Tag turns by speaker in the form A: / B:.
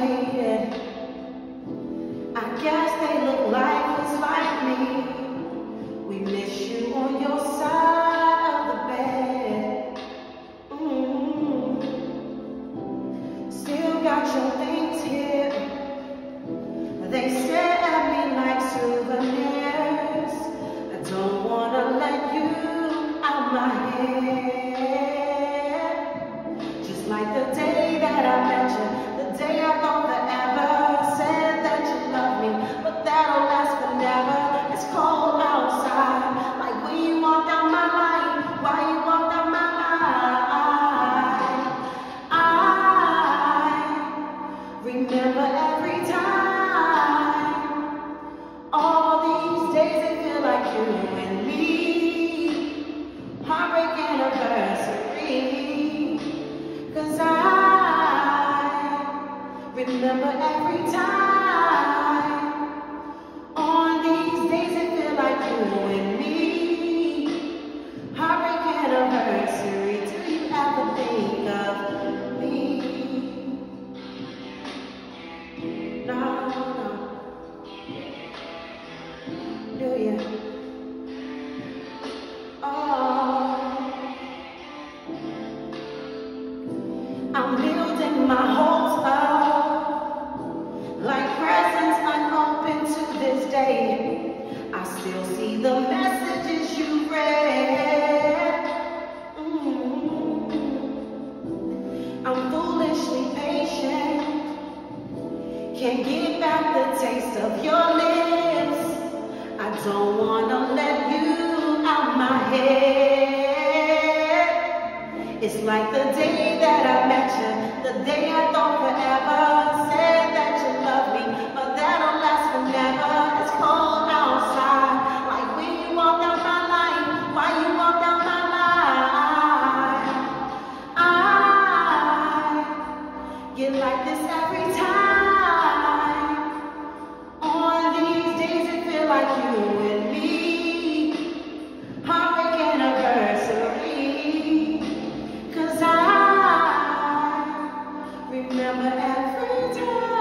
A: I guess they look like it's like me. We miss you on your side of the bed. Mm. Still got your things here. Remember every time. On these days it feel like you and me. Heartbreak anniversary. Do you ever think of me? No, no. Do you? Oh, I'm building my hopes up the messages you read. Mm. I'm foolishly patient. Can't get back the taste of your lips. I don't wanna let you out my head. It's like the day that I met you, Get like this every time. On these days it feel like you and me. Heartbreak anniversary. Cause I remember every time.